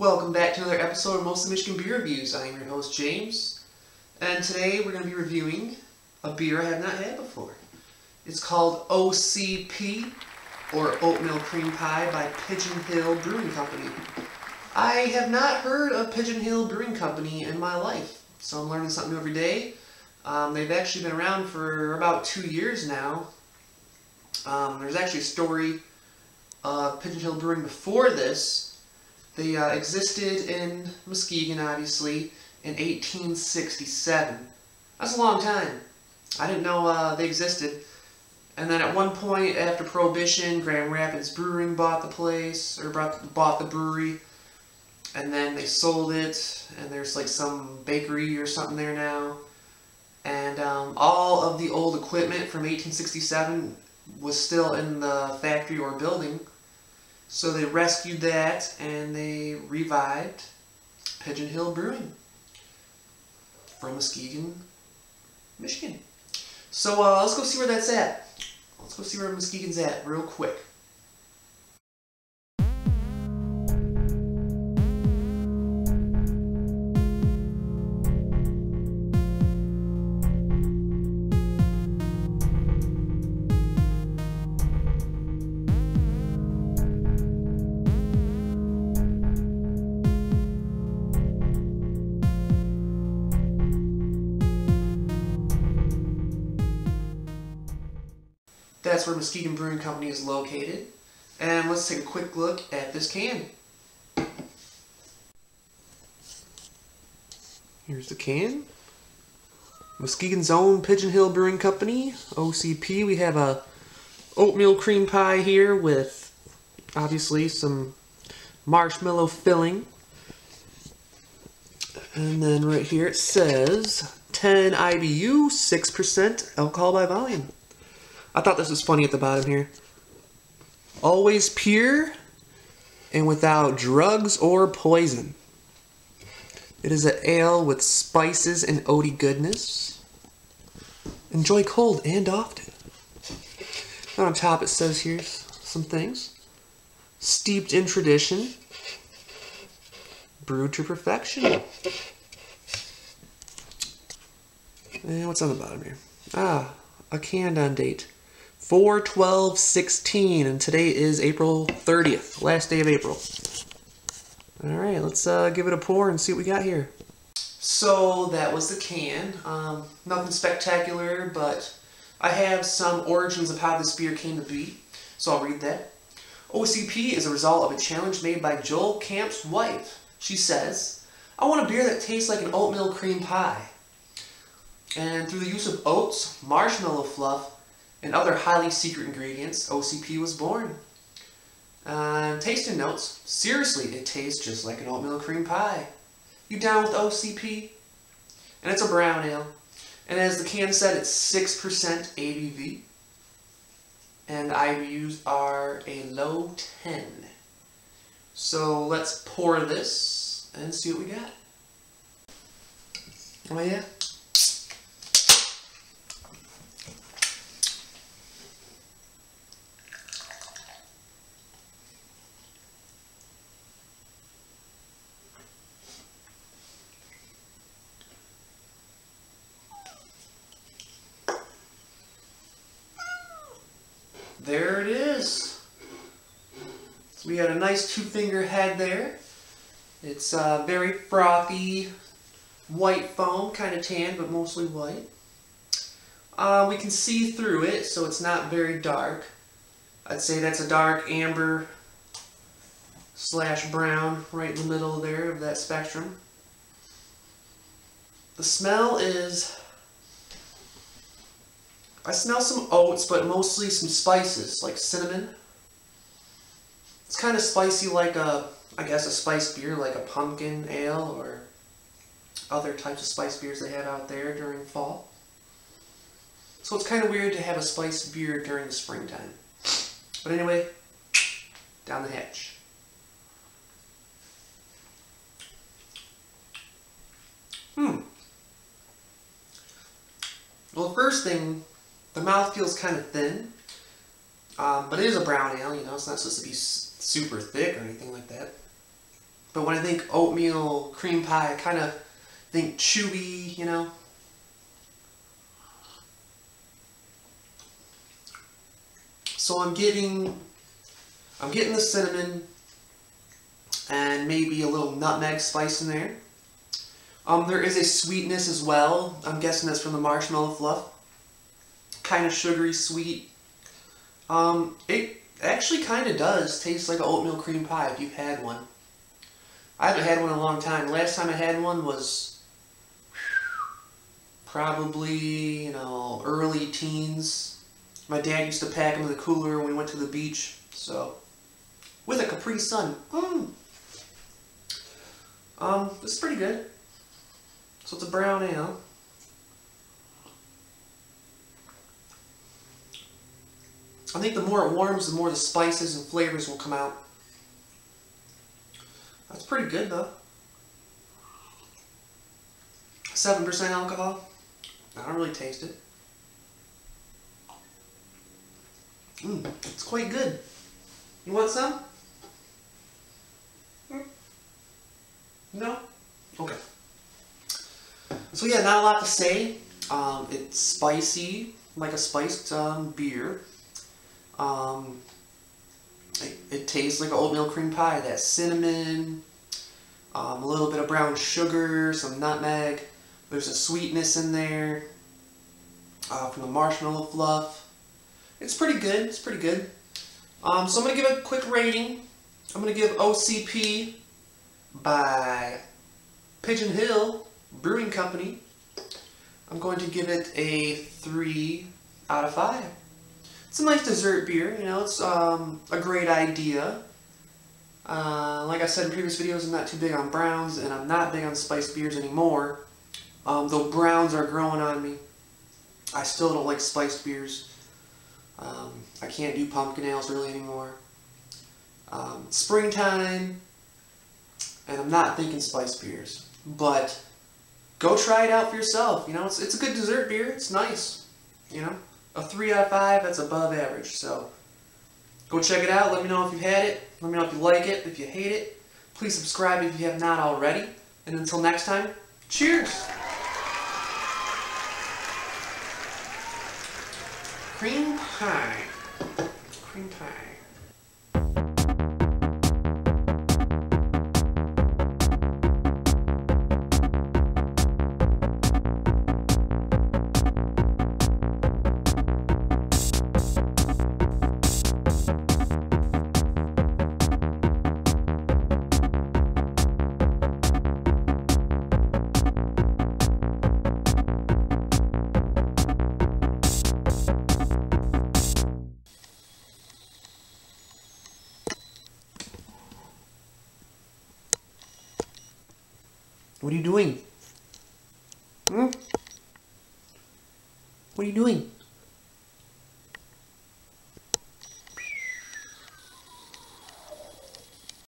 Welcome back to another episode of Mostly Michigan Beer Reviews. I am your host, James, and today we're going to be reviewing a beer I have not had before. It's called OCP, or Oatmeal Cream Pie, by Pigeon Hill Brewing Company. I have not heard of Pigeon Hill Brewing Company in my life, so I'm learning something new every day. Um, they've actually been around for about two years now. Um, there's actually a story of Pigeon Hill Brewing before this, they uh, existed in Muskegon, obviously, in 1867. That's a long time. I didn't know uh, they existed. And then at one point after Prohibition, Grand Rapids Brewing bought the place, or bought, bought the brewery. And then they sold it, and there's like some bakery or something there now. And um, all of the old equipment from 1867 was still in the factory or building. So they rescued that and they revived Pigeon Hill Brewing from Muskegon, Michigan. So uh, let's go see where that's at. Let's go see where Muskegon's at real quick. That's where Muskegon Brewing Company is located. And let's take a quick look at this can. Here's the can. Muskegon's own Pigeon Hill Brewing Company, OCP. We have a oatmeal cream pie here with obviously some marshmallow filling. And then right here it says 10 IBU, 6% alcohol by volume. I thought this was funny at the bottom here. Always pure and without drugs or poison. It is an ale with spices and oaty goodness. Enjoy cold and often. And on top it says here some things. Steeped in tradition. Brewed to perfection. And what's on the bottom here? Ah, a canned on date. 4 12 16 and today is April 30th last day of April. All right let's uh, give it a pour and see what we got here. So that was the can. Um, nothing spectacular but I have some origins of how this beer came to be so I'll read that. OCP is a result of a challenge made by Joel Kamp's wife. She says I want a beer that tastes like an oatmeal cream pie. And through the use of oats marshmallow fluff and other highly secret ingredients, OCP was born. Uh, tasting notes. Seriously, it tastes just like an oatmeal cream pie. You down with OCP? And it's a brown ale. And as the can said, it's 6% ABV. And IBUs are a low 10. So let's pour this and see what we got. Oh yeah? there it So we got a nice two finger head there. It's uh, very frothy, white foam, kind of tan, but mostly white. Uh, we can see through it, so it's not very dark. I'd say that's a dark amber slash brown right in the middle there of that spectrum. The smell is I smell some oats, but mostly some spices, like cinnamon. It's kind of spicy like a, I guess a spiced beer, like a pumpkin ale or other types of spiced beers they have out there during fall. So it's kind of weird to have a spiced beer during the springtime. But anyway, down the hatch. Hmm. Well, first thing the mouth feels kind of thin, um, but it is a brown ale, you know, it's not supposed to be super thick or anything like that. But when I think oatmeal cream pie, I kind of think chewy, you know. So I'm getting, I'm getting the cinnamon and maybe a little nutmeg spice in there. Um, there is a sweetness as well. I'm guessing that's from the marshmallow fluff. Kind of sugary sweet. Um, it actually kind of does taste like an oatmeal cream pie if you've had one. I haven't had one in a long time. Last time I had one was probably, you know, early teens. My dad used to pack them in the cooler when we went to the beach. So, with a Capri Sun. Mmm. Um, this is pretty good. So it's a brown ale. I think the more it warms, the more the spices and flavors will come out. That's pretty good though. 7% alcohol. I don't really taste it. Mmm, it's quite good. You want some? Hmm? No? Okay. So yeah, not a lot to say. Um, it's spicy, like a spiced um, beer. Um, it, it, tastes like an oatmeal cream pie. That cinnamon, um, a little bit of brown sugar, some nutmeg. There's a sweetness in there uh, from the marshmallow fluff. It's pretty good. It's pretty good. Um, so I'm going to give a quick rating. I'm going to give OCP by Pigeon Hill Brewing Company. I'm going to give it a 3 out of 5. It's a nice dessert beer, you know, it's um, a great idea. Uh, like I said in previous videos, I'm not too big on browns, and I'm not big on spiced beers anymore. Um, though browns are growing on me. I still don't like spiced beers. Um, I can't do pumpkin ales really anymore. Um, springtime, and I'm not thinking spiced beers. But go try it out for yourself. You know, it's, it's a good dessert beer. It's nice. You know, a 3 out of 5, that's above average. So go check it out. Let me know if you had it. Let me know if you like it, if you hate it. Please subscribe if you have not already. And until next time, cheers! Cream pie. Cream pie. What are you doing? Hmm? What are you doing?